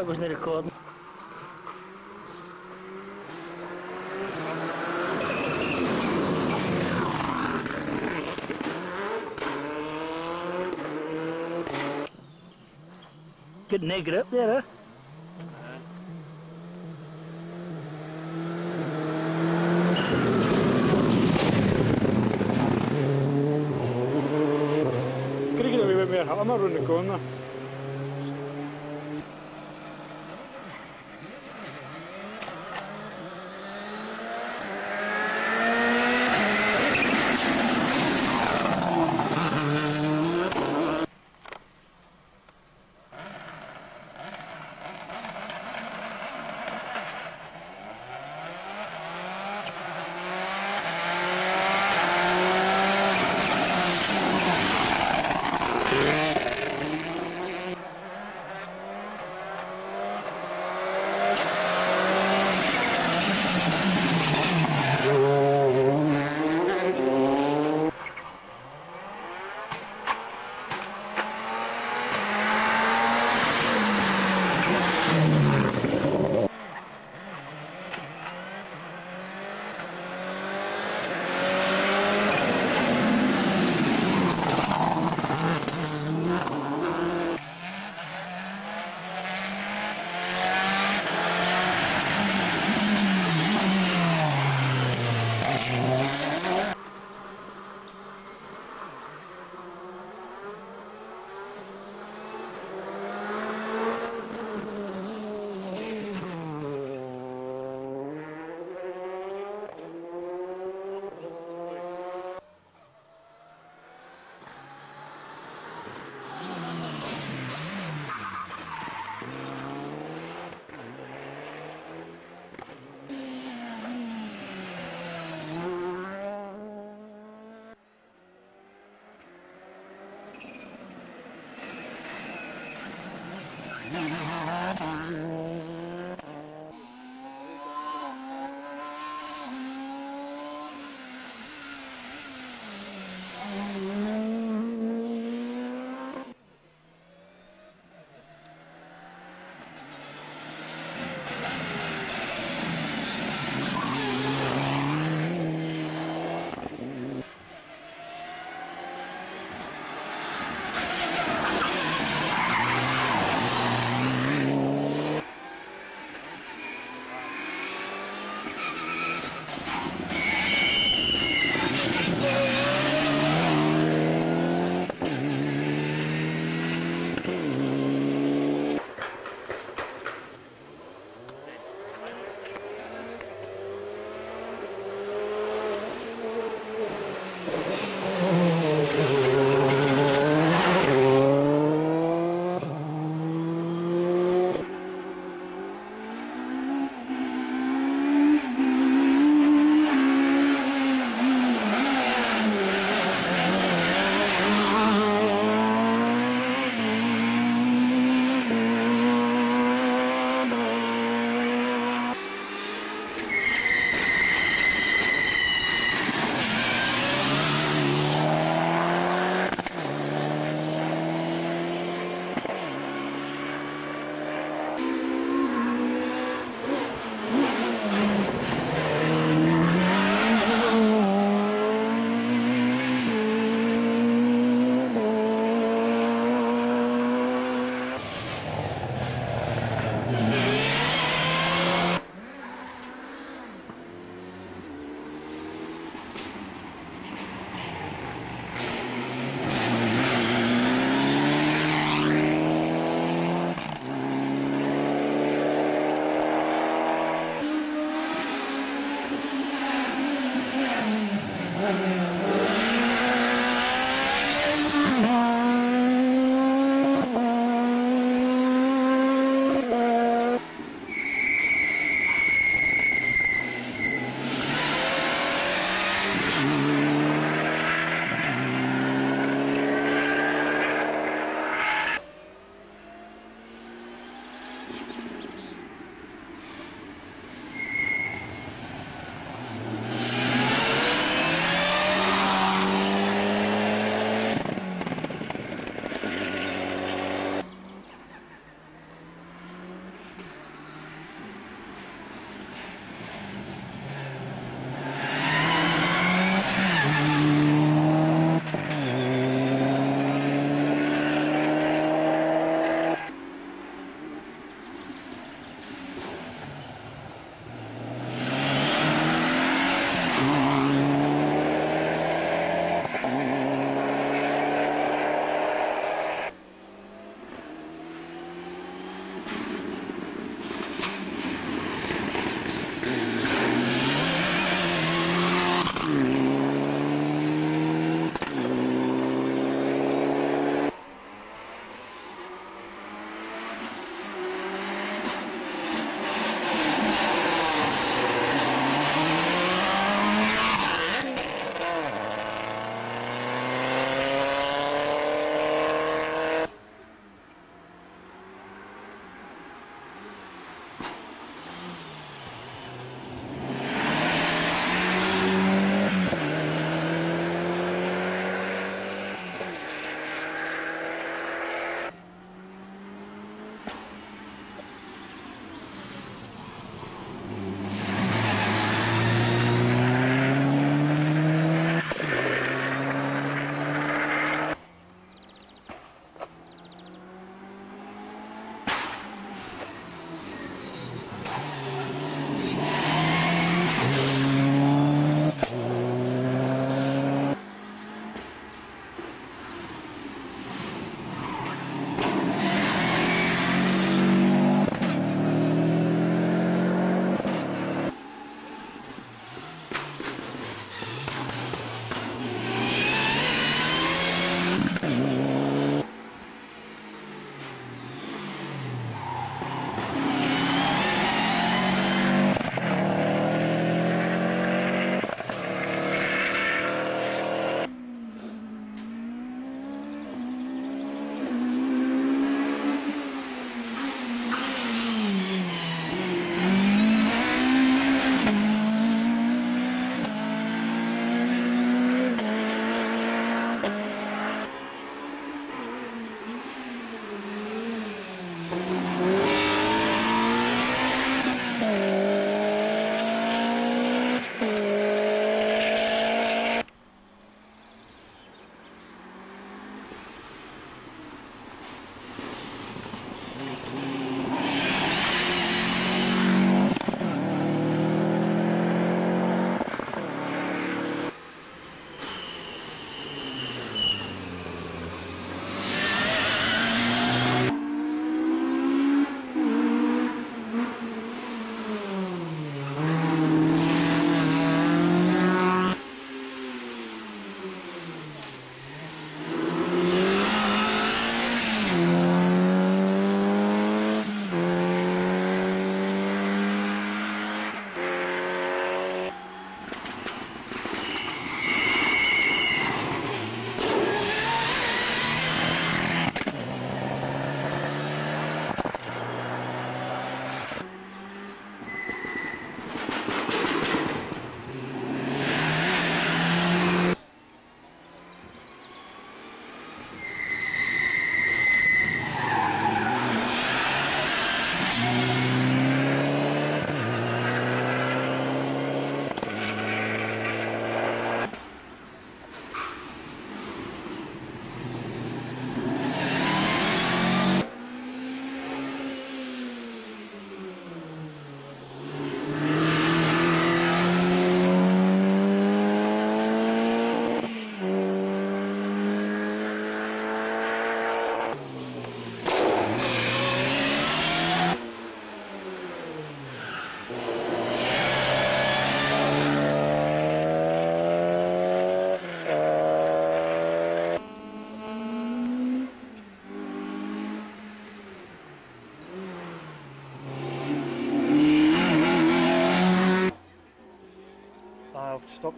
águas na recorde. Good naked up there, huh? Kriegel er vi mer hamnar runt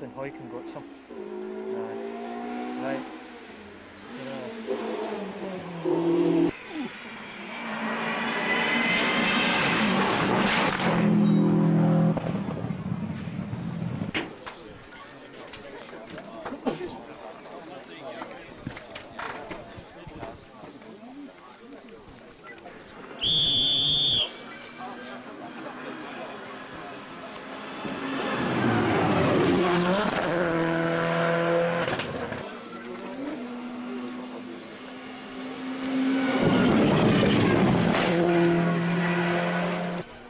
Captain Huyken got some. Aye. Right. Yeah.